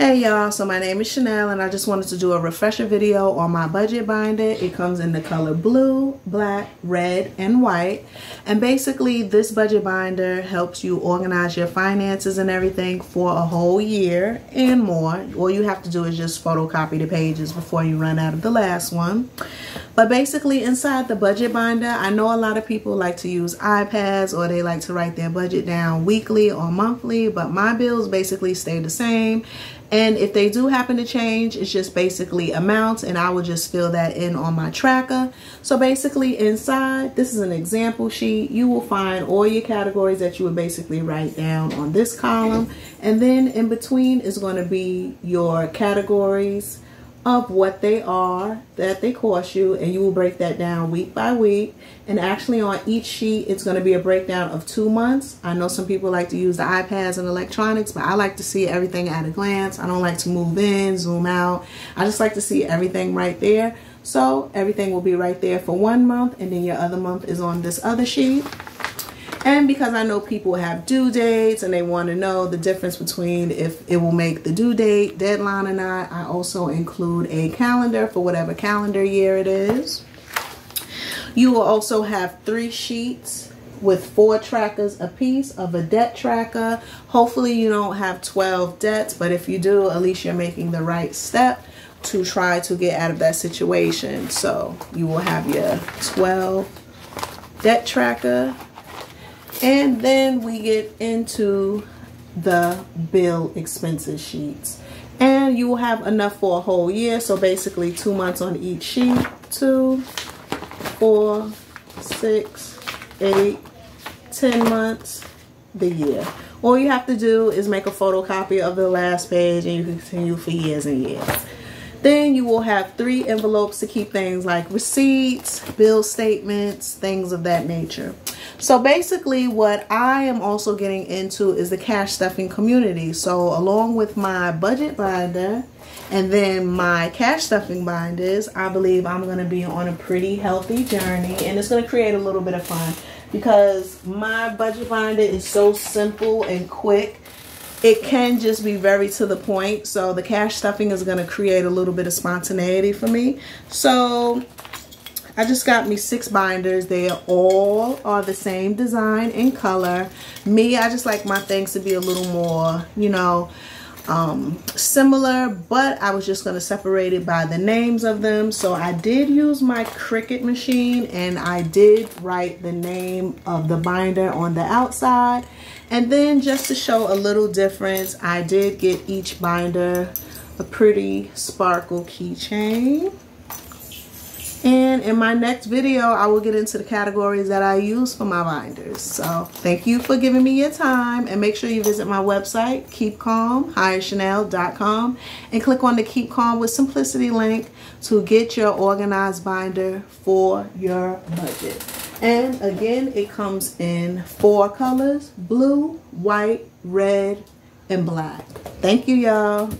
Hey y'all, so my name is Chanel and I just wanted to do a refresher video on my budget binder. It comes in the color blue, black, red, and white. And basically this budget binder helps you organize your finances and everything for a whole year and more. All you have to do is just photocopy the pages before you run out of the last one. But basically inside the budget binder, I know a lot of people like to use iPads or they like to write their budget down weekly or monthly, but my bills basically stay the same and if they do happen to change, it's just basically amounts and I will just fill that in on my tracker. So basically inside, this is an example sheet. You will find all your categories that you would basically write down on this column. And then in between is going to be your categories of what they are that they cost you and you will break that down week by week. And actually on each sheet it's going to be a breakdown of two months. I know some people like to use the ipads and electronics but i like to see everything at a glance. I don't like to move in zoom out. I just like to see everything right there. So everything will be right there for one month and then your other month is on this other sheet and because I know people have due dates and they want to know the difference between if it will make the due date deadline or not, I also include a calendar for whatever calendar year it is. You will also have three sheets with four trackers a piece of a debt tracker. Hopefully you don't have 12 debts, but if you do, at least you're making the right step to try to get out of that situation. So you will have your 12 debt tracker and then we get into the bill expenses sheets. And you will have enough for a whole year. So basically two months on each sheet. Two, four, six, eight, ten months, the year. All you have to do is make a photocopy of the last page and you can continue for years and years. Then you will have three envelopes to keep things like receipts, bill statements, things of that nature. So basically what I am also getting into is the cash stuffing community. So along with my budget binder and then my cash stuffing binders, I believe I'm going to be on a pretty healthy journey and it's going to create a little bit of fun because my budget binder is so simple and quick it can just be very to the point. So the cash stuffing is going to create a little bit of spontaneity for me. So I just got me six binders. They all are the same design and color. Me, I just like my things to be a little more, you know, um, similar, but I was just going to separate it by the names of them. So I did use my Cricut machine and I did write the name of the binder on the outside. And then just to show a little difference, I did get each binder a pretty sparkle keychain. And in my next video, I will get into the categories that I use for my binders. So thank you for giving me your time. And make sure you visit my website, keepcalm, and click on the Keep Calm with Simplicity link to get your organized binder for your budget. And again, it comes in four colors, blue, white, red, and black. Thank you, y'all.